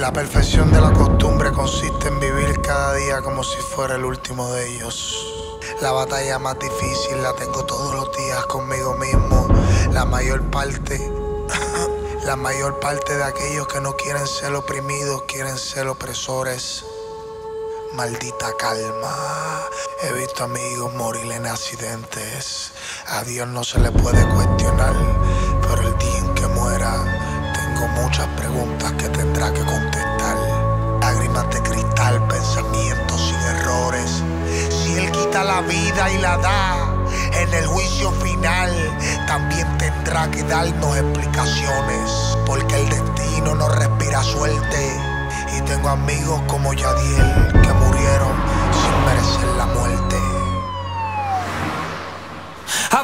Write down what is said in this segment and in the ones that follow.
La perfección de la costumbre consiste en vivir cada día como si fuera el último de ellos. La batalla más difícil la tengo todos los días conmigo mismo. La mayor parte, la mayor parte de aquellos que no quieren ser oprimidos quieren ser opresores. Maldita calma. He visto amigos morir en accidentes. A Dios no se le puede cuestionar, pero el día muchas preguntas que tendrá que contestar. Lágrimas de cristal, pensamientos sin errores. Si Él quita la vida y la da, en el juicio final también tendrá que darnos explicaciones, porque el destino no respira suerte. Y tengo amigos como Yadiel que murieron sin merecer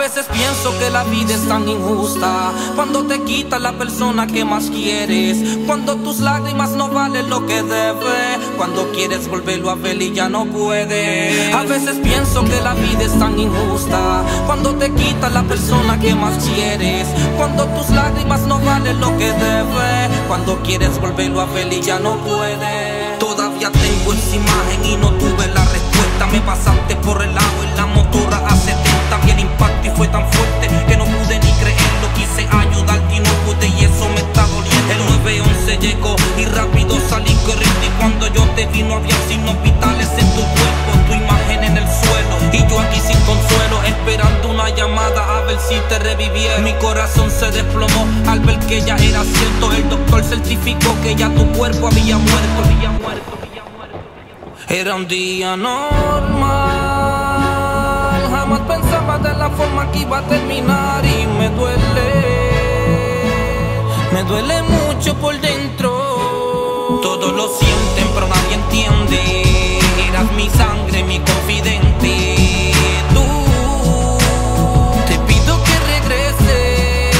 veces pienso que la vida es tan injusta. Cuando te quita la persona que más quieres. Cuando tus lágrimas no valen lo que debe. Cuando quieres volverlo a ver y ya no puedes A veces pienso que la vida es tan injusta. Cuando te quita la persona que más quieres. Cuando tus lágrimas no valen lo que debe. Cuando quieres volverlo a ver y ya no puedes Todavía tengo esa imagen y no tuve la respuesta. Me pasaste por el lado Era un día normal. Jamás pensaba de la forma que iba a terminar Y me duele. Me duele mucho por dentro. Todos lo sienten pero nadie entiende. Eras mi sangre, mi confidente. Tú Te pido que regreses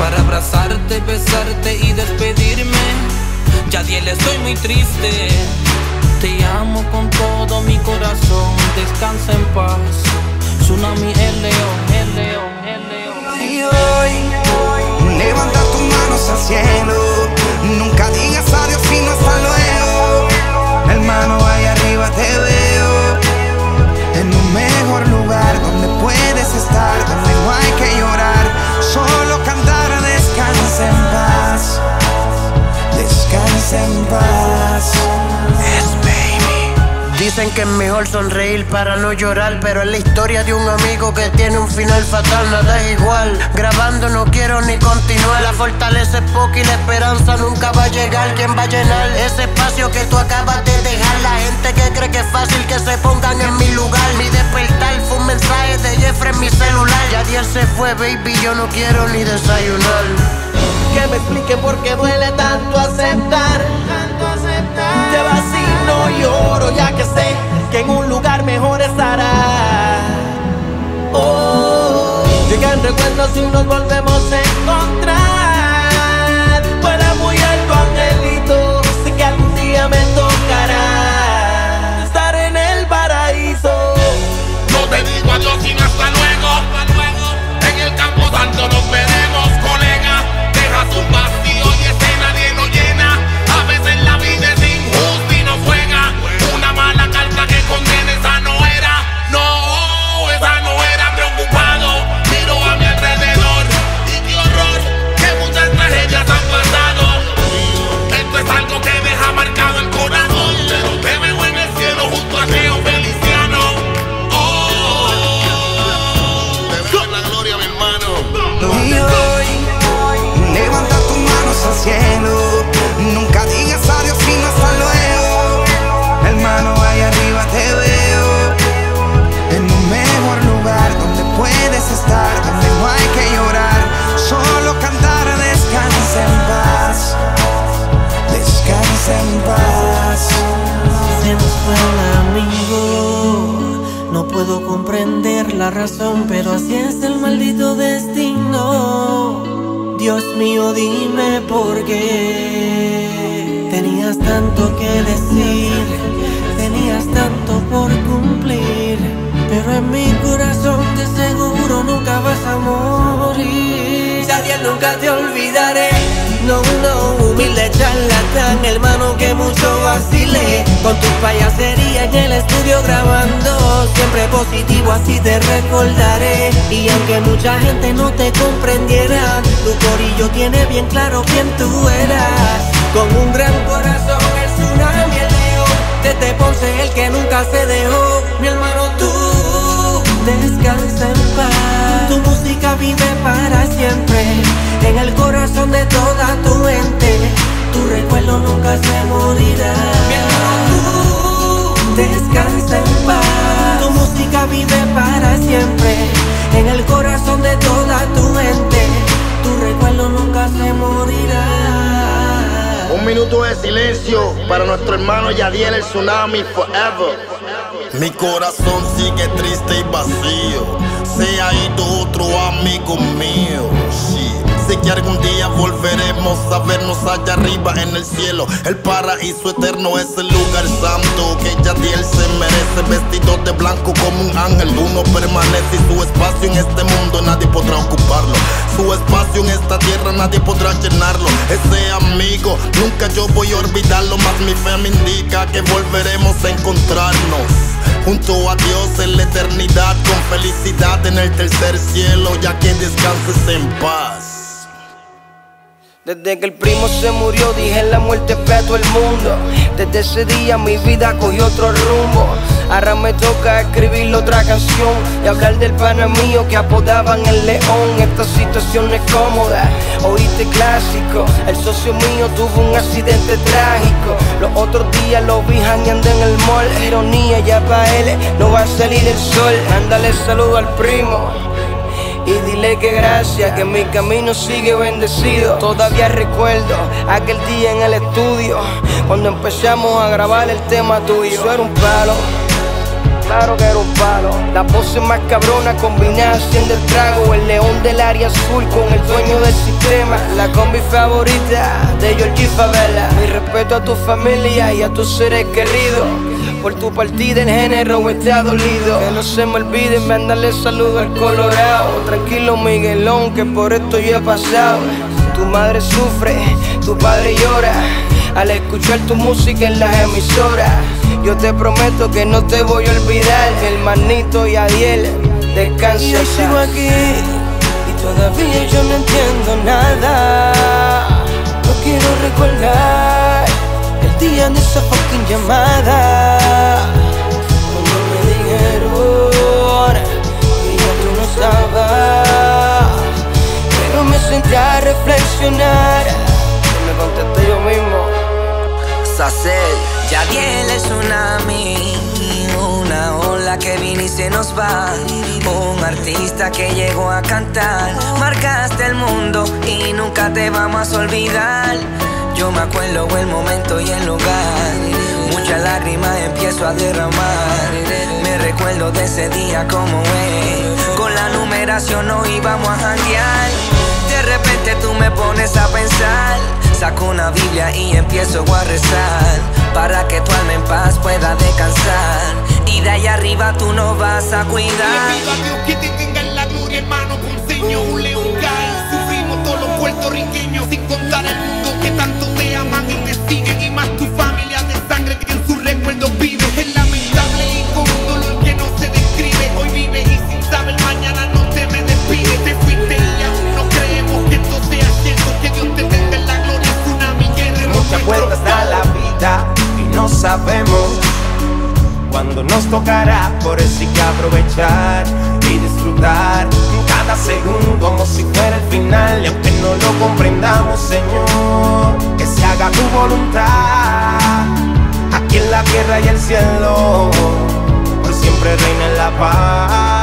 Para abrazarte, besarte y despedirme. Ya le estoy muy triste Te amo con todo mi corazón Descansa en paz Tsunami el león, el león, el león Y hoy, levanta tus manos al cielo. Nunca digas adiós sino hasta luego. Hermano, ahí arriba te veo. En un mejor lugar donde puedes estar, donde no hay que llorar. Solo cantar, descansa en paz. Dicen que es mejor sonreír para no llorar, pero es la historia de un amigo que tiene un final fatal, nada es igual. Grabando no quiero ni continuar, la fortaleza es poca y la esperanza nunca va a llegar. ¿Quién va a llenar ese espacio que tú acabas de dejar? La gente que cree que es fácil que se pongan en mi lugar. Mi despertar fue un mensaje de Jeffrey en mi celular. Ya Dios se fue, baby, yo no quiero ni desayunar. Que me explique por qué duele tanto aceptar. Te vas y no lloro, ya que sé que en un lugar mejor estará. Oh, llegan recuerdos y nos volvemos a encontrar. El amigo. No puedo comprender la razón, pero así es el maldito destino. Dios mío, dime por qué. Tenías tanto que decir, tenías tanto por cumplir. Pero en mi corazón de seguro nunca vas a morir. Ya nunca te olvidaré. Con tu payasería en el estudio grabando. Siempre positivo, así te recordaré. Y aunque mucha gente no te comprendiera, tu corillo tiene bien claro quién tú eras. Con un gran corazón, el tsunami, el león. Desde Ponce, el que nunca se dejó. Mi hermano, tú descansa en paz. Tu música vive para siempre en el corazón de toda tu gente. Tu recuerdo nunca se morirá. En el corazón de toda tu gente. Tu recuerdo nunca se morirá. Un minuto de silencio para nuestro hermano Yadiel el Tsunami Forever. Mi corazón sigue triste y vacío. Se ha ido otro amigo mío. Sé que algún día volveremos a vernos allá arriba en el cielo. El paraíso eterno es el lugar santo que Yadiel se merece. Vestido de blanco como un ángel, uno permanece y su espacio en este mundo nadie podrá ocuparlo. Su espacio en esta tierra nadie podrá llenarlo. Ese amigo, nunca yo voy a olvidarlo. Más mi fe me indica que volveremos a encontrarnos. Junto a Dios en la eternidad, con felicidad en el tercer cielo, ya que descanses en paz. Desde que el primo se murió dije la muerte fue a todo el mundo. Desde ese día mi vida cogió otro rumbo. Ahora me toca escribir otra canción Y hablar del pana mío que apodaban el león. Esta situación es cómoda, oíste clásico. El socio mío tuvo un accidente trágico. Los otros días lo vi jangueando en el mall. Ironía ya pa' él no va a salir el sol. Mándale saludo al primo y dile que gracias, que mi camino sigue bendecido. Todavía recuerdo aquel día en el estudio, cuando empezamos a grabar el tema tuyo. Eso era un palo. Claro que era un palo. La voces más cabrona combinada haciendo el trago. El león del área azul con el dueño del sistema. La combi favorita de Georgie Favela. Mi respeto a tu familia y a tus seres queridos. Por tu partida en género está dolido. Que no se me olvide mandarle saludo al Colorado. Tranquilo, Miguelón, que por esto yo he pasado. Tu madre sufre, tu padre llora. Al escuchar tu música en las emisoras, yo te prometo que no te voy a olvidar. Mi hermanito y Adiel, descansa. Y yo sigo aquí y todavía yo no entiendo nada. No quiero recordar de esa fucking llamada. Cuando me dijeron que ya tú no estabas. Pero me senté a reflexionar. Y me contesté yo mismo. Sacel. Ya viene el tsunami, una ola que viene y se nos va. Un artista que llegó a cantar, marcaste el mundo y nunca te vamos a olvidar. Yo me acuerdo el momento y el lugar, muchas lágrimas empiezo a derramar. Me recuerdo de ese día como es, con la numeración no íbamos a janguear. De repente tú me pones a pensar. Saco una Biblia y empiezo a rezar Para que tu alma en paz pueda descansar Y de allá arriba tú no vas a Le cuidar pido a Dios que te tenga en la gloria, hermano Ponceño, un león cae. Sufrimos todos los puertorriqueños, sin contar el mundo que tanto te aman y te siguen. Y más tu familia cuándo nos tocará. Por eso hay que aprovechar y disfrutar cada segundo como si fuera el final. Y aunque no lo comprendamos, Señor, que se haga tu voluntad aquí en la tierra y el cielo. Por siempre reina la paz.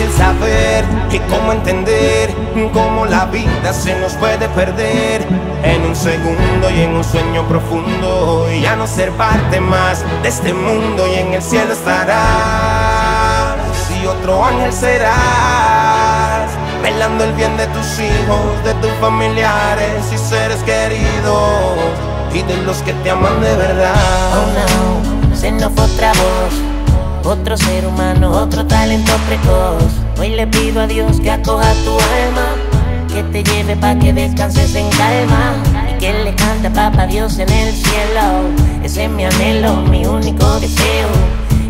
Difícil saber y cómo entender cómo la vida se nos puede perder en un segundo y en un sueño profundo. Y ya no ser parte más de este mundo y en el cielo estarás. Y otro ángel serás velando el bien de tus hijos, de tus familiares y seres queridos y de los que te aman de verdad. Oh no, se nos fue otra voz, otro ser humano, otro talento precoz. Hoy le pido a Dios que acoja tu alma, que te lleve pa' que descanses en calma y que le canta papá Dios en el cielo. Ese es mi anhelo, mi único deseo.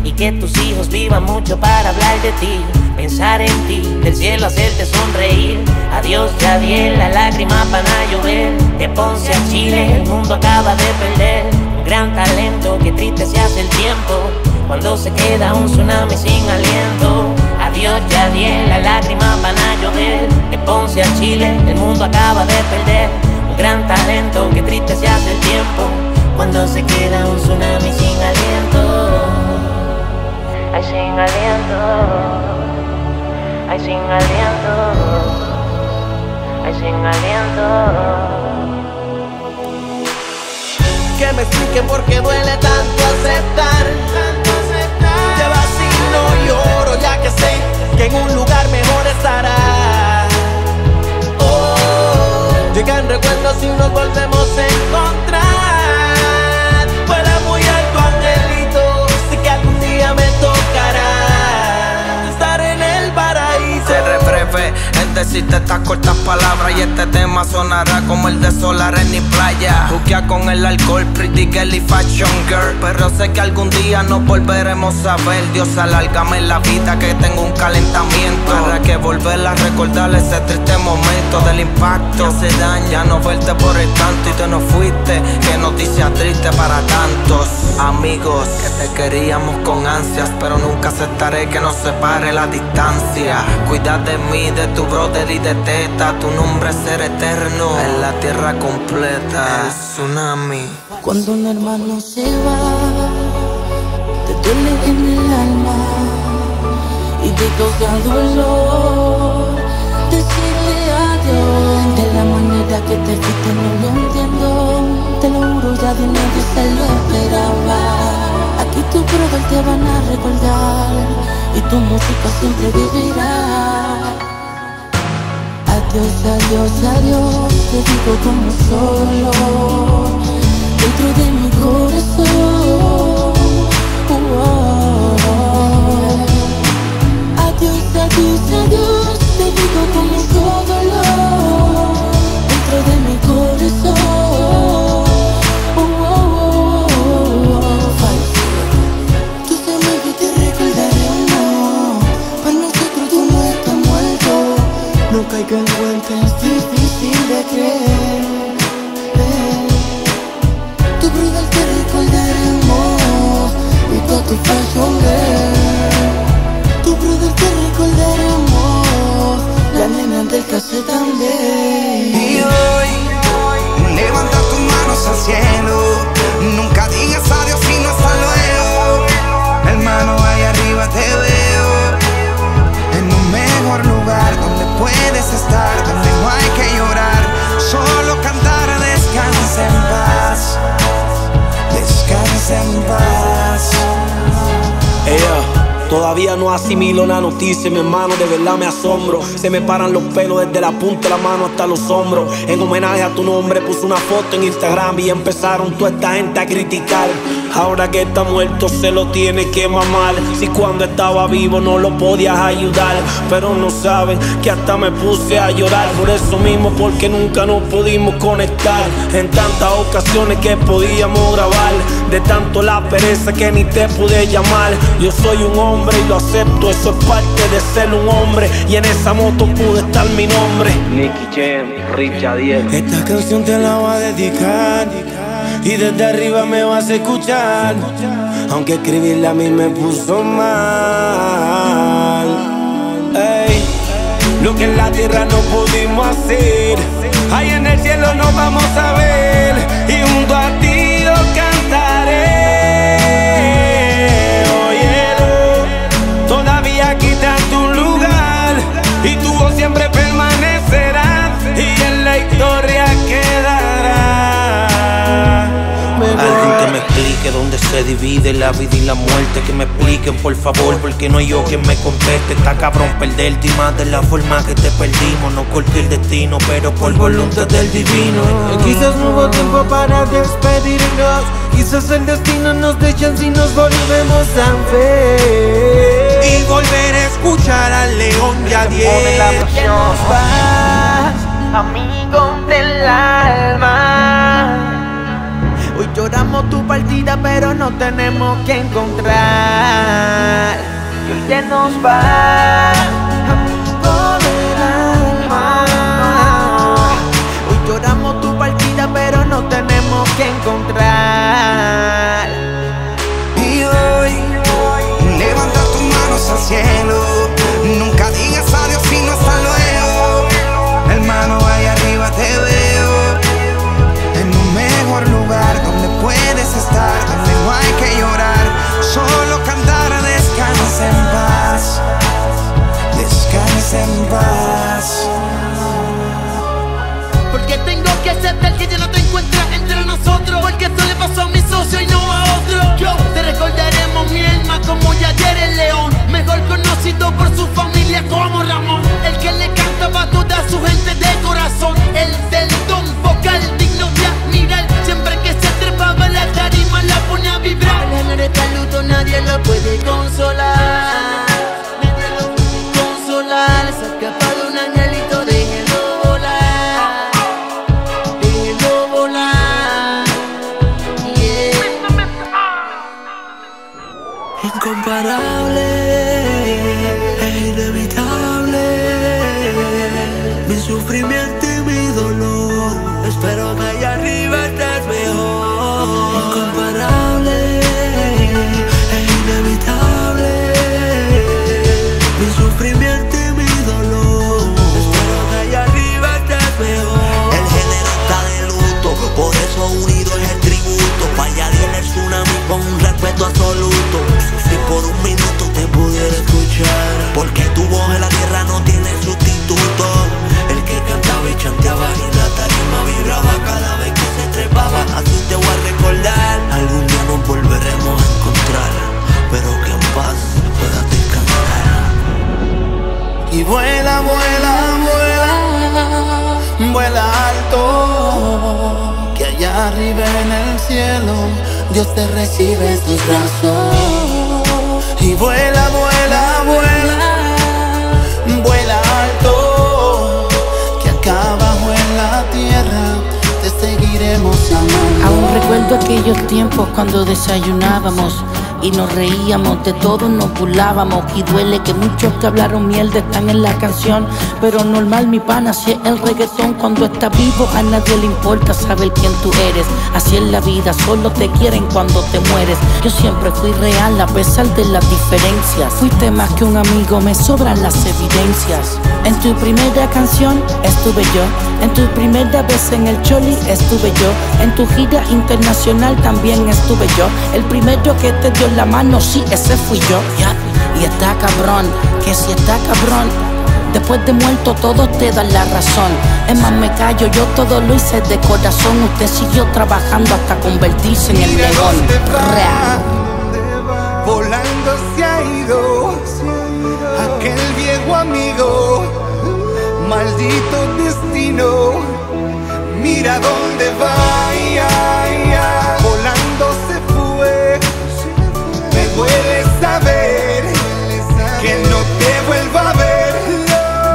Y que tus hijos vivan mucho para hablar de ti, pensar en ti, del cielo hacerte sonreír. Adiós, ya di la lágrima van a llover. De Ponce a Chile, el mundo acaba de perder. Un gran talento, que triste se hace el tiempo. Cuando se queda un tsunami sin aliento. Adiós, ya di la lágrima van a llover. De Ponce a Chile, el mundo acaba de perder. Un gran talento, que triste se hace el tiempo. Cuando se queda un tsunami sin aliento. Ay, sin aliento. Ay, sin aliento. Ay, sin aliento. Que me expliquen por qué duele tanto aceptar. No lloro, ya que sé que en un lugar mejor estará. Oh, llegan recuerdos y nos volvemos a encontrar. Decirte estas cortas palabras Y este tema sonará como el de Solar en mi playa. Juquea con el alcohol, pretty girl y fashion girl. Pero sé que algún día nos volveremos a ver. Dios alárgame la vida que tengo un calentamiento. Para que volver a recordar ese triste momento del impacto. Hace daño ya no verte por el tanto y te no fuiste. Qué noticia triste para tantos. Amigos Que te queríamos con ansias pero nunca aceptaré que nos separe la distancia. Cuida de mí, de tu brother y de teta Tu nombre ser eterno en la tierra completa tsunami Cuando un hermano se va, te duele en el alma y te causa dolor decirle adiós. De la manera que te fuiste no lo entiendo, te lo juro ya de nadie se lo esperaba. Aquí tu brother te van a recordar y tu música siempre vivirá. Adiós, adiós, adiós, te digo como solo dentro de mi corazón. Puedes estar, donde no hay que llorar. Solo cantar, descansa en paz. Descansa en paz. Ella. Todavía no asimilo la noticia, mi hermano, de verdad me asombro. Se me paran los pelos desde la punta de la mano hasta los hombros. En homenaje a tu nombre puse una foto en Instagram y empezaron toda esta gente a criticar. Ahora que está muerto se lo tiene que mamar. Si cuando estaba vivo no lo podías ayudar, pero no saben que hasta me puse a llorar. Por eso mismo, porque nunca nos pudimos conectar. En tantas ocasiones que podíamos grabar, de tanto la pereza que ni te pude llamar. Yo soy un hombre y lo acepto, eso es parte de ser un hombre. Y en esa moto pude estar mi nombre. Nicky Jam, Richard Diez Esta canción te la voy a dedicar y desde arriba me vas a escuchar. Aunque escribirla a mí me puso mal. Ey, lo que en la tierra no pudimos hacer, ahí en el cielo nos vamos a ver. Y junto a dónde se divide la vida y la muerte. Que me expliquen, por favor, porque no hay yo quien me conteste. Está cabrón perderte y más de la forma que te perdimos. No corté el destino, pero por voluntad del divino. Quizás no hubo tiempo para despedirnos. Quizás el destino nos deja si nos volvemos a ver. Y volver a escuchar al león y a diez. Paz, amigo del alma. Lloramos tu partida, pero no tenemos que encontrar. Y hoy se nos va. amigo del alma. Hoy lloramos tu partida, pero no tenemos que encontrar. Como Yadier el león Mejor conocido por su familia como Ramón. El que le cantaba a toda su gente de y mi dolor. Cielo Dios te recibe en sus brazos. Y vuela, vuela, vuela, vuela alto. Que acá abajo en la tierra te seguiremos amando. Aún recuerdo aquellos tiempos cuando desayunábamos y nos reíamos, de todo nos burlábamos. Y duele que muchos que hablaron mierda están en la canción, pero normal mi pana, si es el reggaetón cuando está vivo a nadie le importa saber quién tú eres, así es la vida, solo te quieren cuando te mueres, yo siempre fui real a pesar de las diferencias, fuiste más que un amigo, me sobran las evidencias, en tu primera canción estuve yo, en tu primera vez en el Choli estuve yo, en tu gira internacional también estuve yo, el primero que te dio la mano, sí, ese fui yo. Y está cabrón, que si está cabrón. Después de muerto todos te dan la razón. Es más, me callo, yo todo lo hice de corazón. Usted siguió trabajando hasta convertirse en el león. Volando se ha ido aquel viejo amigo, maldito destino. Mira dónde va, Duele saber que no te vuelva a ver,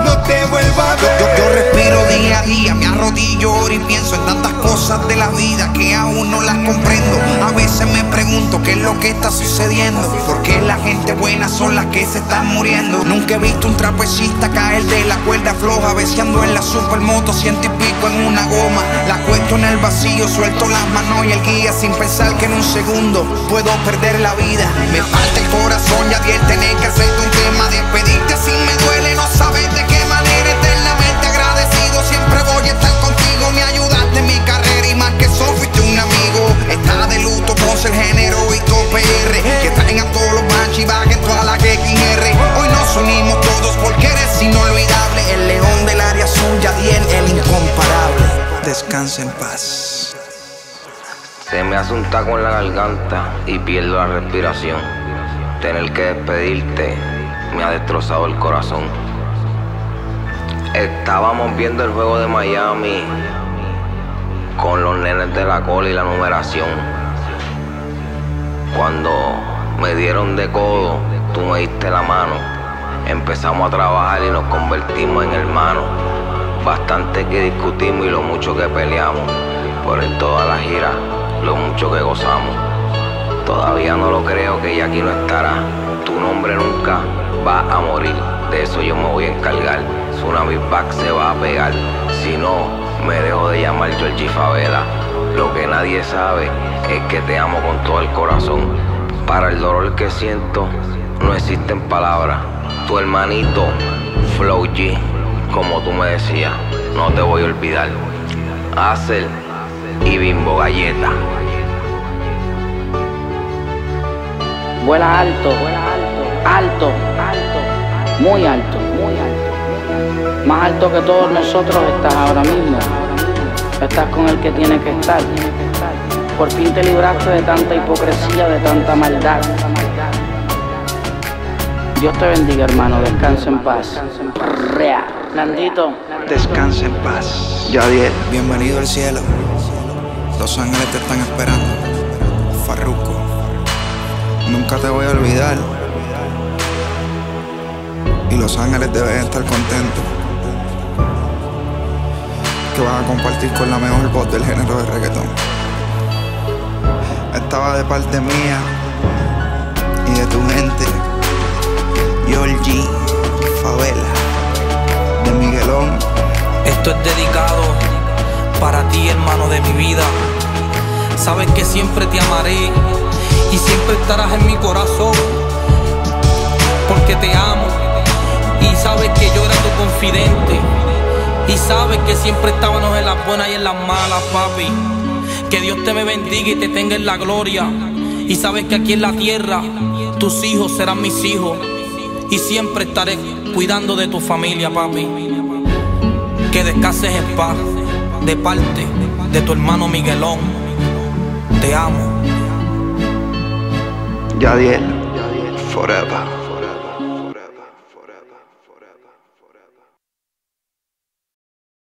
no te vuelva a ver. Yo, yo respiro día a día, me arrodillo y pienso en tantas cosas de la vida que aún no las comprendo. A veces me pregunto qué es lo que está sucediendo, porque la gente buena son las que se están muriendo. Nunca he visto un trapecista caer de la cuerda floja, ando en la supermoto, ciento y pico en una goma. La cuento en el vacío, suelto las manos y el guía sin pensar que en un segundo puedo perder la vida. Me falta el corazón, ya bien tener que hacerte un tema, despedirte así me duele, no sabes de qué manera el género y PR, que traen a todos los banchis y bajen todas las XR. Hoy nos unimos todos porque eres inolvidable, el león del área azul, Yadiel, el incomparable. Descansa en paz. Se me hace un taco en la garganta y pierdo la respiración. Tener que despedirte me ha destrozado el corazón. Estábamos viendo el juego de Miami con los nenes de la cola y la numeración. Cuando me dieron de codo, tú me diste la mano. Empezamos a trabajar y nos convertimos en hermanos. Bastante que discutimos y lo mucho que peleamos. Por en toda la gira lo mucho que gozamos. Todavía no lo creo que ella aquí no estará. Tu nombre nunca va a morir. De eso yo me voy a encargar. Tsunami Back se va a pegar. Si no, me dejo de llamar Georgie Favela. Lo que nadie sabe es que te amo con todo el corazón. Para el dolor que siento, no existen palabras. Tu hermanito, Flow G, como tú me decías, no te voy a olvidar. Hazel y Bimbo Galleta. Vuela alto, alto, alto, muy alto, muy alto. Más alto que todos nosotros estás ahora mismo. Estás con el que tiene que estar. Por fin te libraste de tanta hipocresía, de tanta maldad. Dios te bendiga, hermano. Descansa en paz. Rea. Nandito. Descansa en paz. Yadiel. Bienvenido al cielo. Los ángeles te están esperando. Farruko. Nunca te voy a olvidar. Y los ángeles deben estar contentos. Que van a compartir con la mejor voz del género de reggaetón. Estaba de parte mía y de tu gente. Georgie Favela. De Miguelón. Esto es dedicado para ti, hermano de mi vida. Sabes que siempre te amaré y siempre estarás en mi corazón. Porque te amo y sabes que yo era tu confidente. Y sabes que siempre estábamos en las buenas y en las malas, papi. Que Dios te me bendiga y te tenga en la gloria. Y sabes que aquí en la tierra tus hijos serán mis hijos. Y siempre estaré cuidando de tu familia, papi. Que descanses en paz de parte de tu hermano Miguelón. Te amo. Yadiel. Forever.